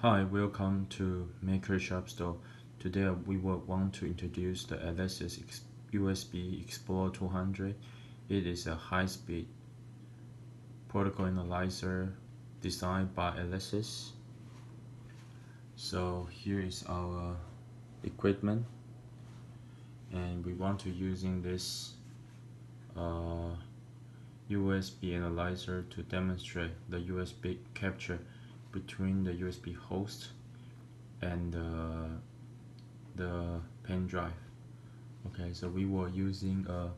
Hi, welcome to Maker Shop Store. Today we will want to introduce the Ellisys USB Explorer 200. It is a high-speed protocol analyzer designed by Ellisys. So here is our equipment and we want to using this uh, USB analyzer to demonstrate the USB capture between the USB host and uh, the pen drive. Okay so we were using a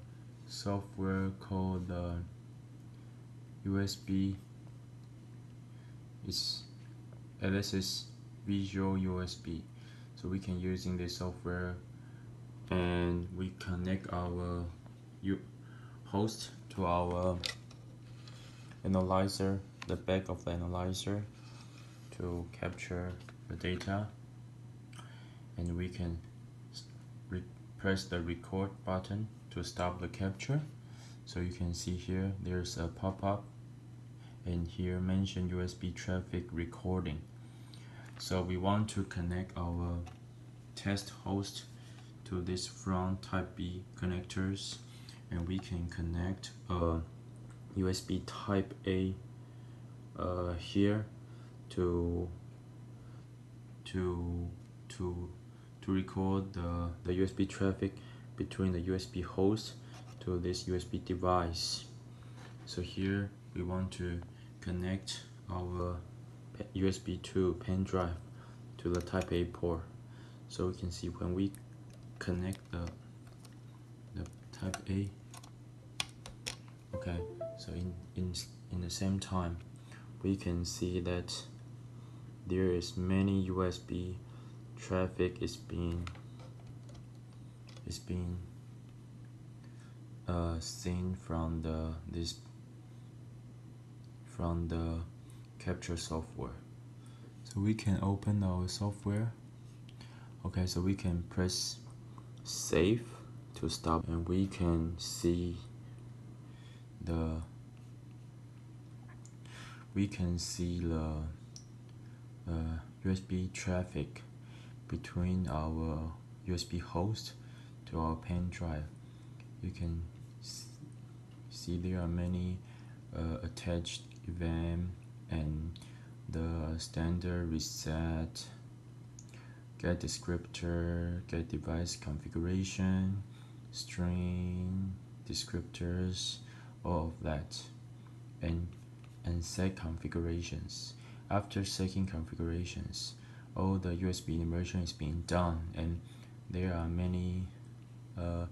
software called uh, USB is Ellisys Visual USB so we can using this software and we connect our host to our analyzer the back of the analyzer to capture the data and we can press the record button to stop the capture. So you can see here there's a pop-up and here mention USB traffic recording. So we want to connect our test host to this front type B connectors and we can connect a USB type A uh, here to to to to record the, the USB traffic between the USB host to this USB device. So here we want to connect our USB 2 pen drive to the type A port. So we can see when we connect the the type A okay so in in in the same time we can see that there is many USB traffic is being is being uh, seen from the this from the capture software. So we can open our software. Okay so we can press save to stop and we can see the we can see the uh, USB traffic between our USB host to our pen drive you can see there are many uh, attached event and the standard reset get descriptor, get device configuration, string descriptors, all of that, and and set configurations. After setting configurations, all the USB immersion is being done, and there are many uh,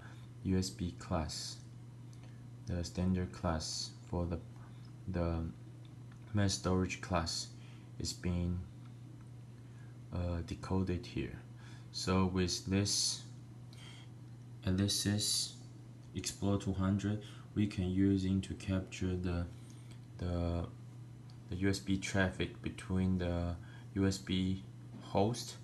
USB class. The standard class for the the mass storage class is being uh, decoded here so with this Ellisys Explorer 200 we can using to capture the the the USB traffic between the USB host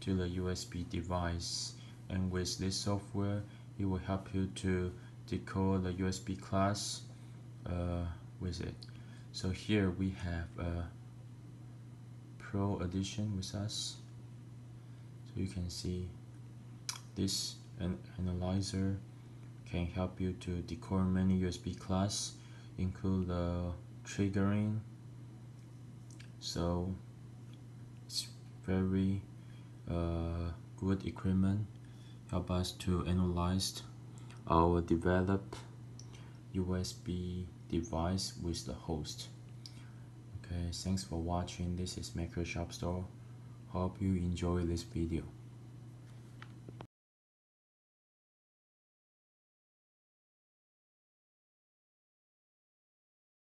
to the USB device. And with this software it will help you to decode the USB class uh, with it. So here we have a Pro edition with us. So you can see this an analyzer can help you to decode many USB class include the triggering so it's very uh, good equipment help us to analyze our developed USB device with the host. Okay thanks for watching. This is maker shop store. Hope you enjoy this video